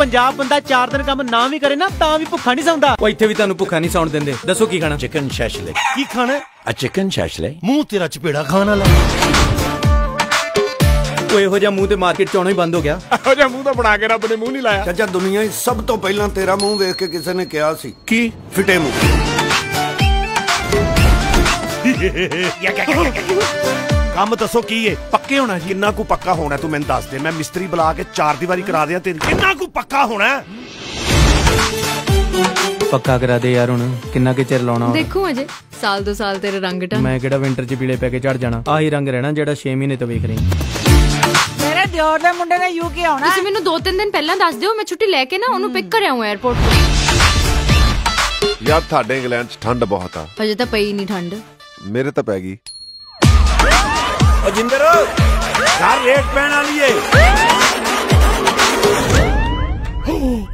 ਪੰਜਾਬ ਬੰਦਾ 4 ਦਿਨ ਕੰਮ ਨਾ ਵੀ ਕਰੇ ਨਾ ਤਾਂ ਵੀ ਭੁੱਖਾ ਨਹੀਂ ਸੌਂਦਾ। ਉਹ ਇੱਥੇ ਵੀ ਤੁਹਾਨੂੰ ਭੁੱਖਾ ਨਹੀਂ ਸੌਣ ਦਿੰਦੇ। ਦੱਸੋ ਕੀ ਖਾਣਾ? ਚਿਕਨ ਸ਼ੈਸ਼ਲੇ ਕੀ ਖਾਣਾ? ਆ ਚਿਕਨ ਸ਼ੈਸ਼ਲੇ ਮੂੰਹ ਤੇਰਾ ਚਪੇੜਾ ਖਾਣ ਵਾਲਾ। ਉਹ ਇਹੋ ਜਿਹਾ ਮੂੰਹ ਤੇ ਮਾਰਕੀਟ ਚ ਆਉਣਾ ਹੀ ਬੰਦ ਹੋ ਗਿਆ। ਇਹੋ ਜਿਹਾ ਮੂੰਹ ਤਾਂ ਬਣਾ ਕੇ ਰੱਬ ਨੇ ਮੂੰਹ ਨਹੀਂ ਲਾਇਆ। ਚਾਚਾ ਦੁਨੀਆ 'ਚ ਸਭ ਤੋਂ ਪਹਿਲਾਂ ਤੇਰਾ ਮੂੰਹ ਵੇਖ ਕੇ ਕਿਸੇ ਨੇ ਕਿਹਾ ਸੀ ਕੀ? ਫਿੱਟੇ ਮੂੰਹ। ਕੰਮ ਦੱਸੋ ਕੀ ਏ? ਪੱਕੇ ਹੋਣਾ ਜੀ? ਕਿੰਨਾ ਕੁ ਪੱਕਾ ਹੋਣਾ ਤੂੰ ਮੈਨੂੰ ਦੱਸ ਦੇ। ਮੈਂ ਮਿਸਤਰੀ ਬੁਲਾ ਕੇ ਚਾਰ ਦੀਵਾਰੀ ਕਰਾ ਦਿਆਂ ਤੇਰੀ। ਕਿੰਨਾ ਕੁ ਪੱਕਾ ਹੋਣਾ? ਪੱਕਾ ਕਰਾ ਦੇ ਯਾਰ ਹੁਣ। ਕਿੰਨਾ ਕੁ ਚਿਰ ਲਾਉਣਾ? ਦੇਖੂ ਅਜੇ ਸਾਲ ਦੋ ਸਾਲ ਤੇਰੇ ਰੰਗ ਟਾ ਮੈਂ ਕਿਹੜਾ ਵਿੰਟਰ ਚ ਪੀਲੇ ਪੈ ਕੇ ਝੜ ਜਾਣਾ? ਆਹੀ ਰੰਗ ਰਹਿਣਾ ਜਿਹੜਾ 6 ਮਹੀਨੇ ਤੋਂ ਵੇਖ ਰਹੀ। ਮੇਰੇ ਦਿਓਰ ਦੇ ਮੁੰਡੇ ਨੇ ਯੂਕੇ ਆਉਣਾ ਤੁਸੀਂ ਮੈਨੂੰ ਦੋ ਤਿੰਨ ਦਿਨ ਪਹਿਲਾਂ ਦੱਸ ਦਿਓ ਮੈਂ ਛੁੱਟੀ ਲੈ ਕੇ ਨਾ ਉਹਨੂੰ ਪਿਕ ਕਰ ਆਉਂ 에어ਪੋਰਟ ਤੋਂ। ਯਾਰ ਤੁਹਾਡੇ ਇੰਗਲੈਂਡ 'ਚ ਠੰਡ ਬਹੁਤ ਆ। ਹਜੇ ਤਾਂ ਪਈ ਨਹੀਂ ਠੰਡ। ਮੇਰੇ ਤਾਂ ਪੈ ਗਈ। ਓ ਜਿੰਦਰ ਘਰ ਰੇਟ ਪੈਣ ਵਾਲੀ ਏ।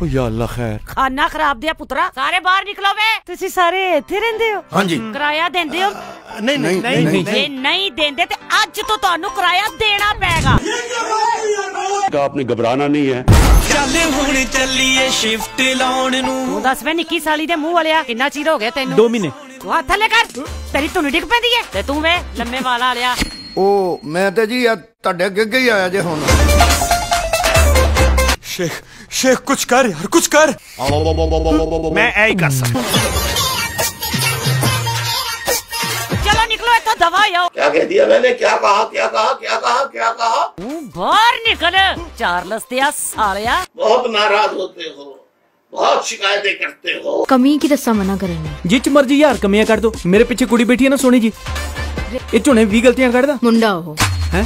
ਓ ਯਾ ਅੱਲਾ ਖੈਰ। ਖਾਨਾ ਖਰਾਬ ਦਿਆ ਪੁੱਤਰਾ ਸਾਰੇ ਬਾਹਰ ਨਿਕਲੋ ਵੇ। ਤੁਸੀਂ ਸਾਰੇ ਇੱਥੇ ਰਹਿੰਦੇ ਹੋ? ਹਾਂਜੀ। ਕਿਰਾਇਆ ਦਿੰਦੇ ਹੋ? ਨਹੀਂ ਨਹੀਂ ਨਹੀਂ, ਨਹੀਂ ਜੇ ਨਹੀਂ ਦਿੰਦੇ ਤੇ ਅੱਜ ਤੋਂ ਤੁਹਾਨੂੰ ਕਿਰਾਇਆ ਦੇਣਾ ਪੈਗਾ ਆਪਨੇ ਘਬਰਾਣਾ ਨਹੀਂ ਹੈ। ਚੱਲ ਹੁਣ ਚੱਲੀਏ ਸ਼ਿਫਟ ਲਾਉਣ ਨੂੰ। ਤੂੰ ਦੱਸ ਵੇ ਨਿੱਕੀ ਸਾਲੀ ਦੇ ਮੂੰਹ ਵਾਲਿਆ ਕਿੰਨਾ ਚਿਰ ਹੋ ਗਿਆ ਤੈਨੂੰ? 2 ਮਹੀਨੇ। ਤੂੰ ਹੱਥ ਥੱਲੇ ਕਰ। ਤੇਰੀ ਧੁਨੀ ਡਿੱਗ ਪੈਂਦੀ ਏ। ਤੇ ਤੂੰ ਵੇ ਲੰਮੇ ਵਾਲਾ ਵਾਲਿਆ। ਉਹ ਮੈਂ ਤੇ ਜੀ ਆ ਤੁਹਾਡੇ ਅੱਗੇ ਅੱਗੇ ਹੀ ਆਇਆ ਜੇ ਹੁਣ ਸ਼ੇਖ ਸ਼ੇਖ ਕੁਛ ਕਰ ਯਾਰ ਕੁਛ ਕਰ ਮੈਂ ਐ ਹੀ ਕਰ ਸਕਦਾ ਚਲੋ ਨਿਕਲੋ ਇੱਥੋਂ ਦਵਾ ਆਓ क्या कह दिया मैंने क्या कहा क्या कहा क्या कहा क्या कहा ਤੂੰ ਬਾਹਰ ਨਿਕਲ ਚਾਰਲਸ ਤੇ ਆ ਸਾਲਿਆ बहुत नाराज होते हो बहुत शिकायतें करते हो ਕਮੀ ਕੀ ਦੱਸਾਂ ਮਨਾ ਕਰਨ ਨੂੰ ਜਿੱਚ ਮਰਜੀ ਯਾਰ ਕਮੀਆਂ ਕੱਢ ਦੋ ਮੇਰੇ ਪਿੱਛੇ ਕੁੜੀ ਬੈਠੀ ਹੈ ਨਾ ਸੋਹਣੀ ਜੀ ਇਹ ਝੋਨੇ ਵੀ ਗਲਤੀਆਂ ਕੱਢਦਾ? ਮੁੰਡਾ ਉਹ। ਹੈ?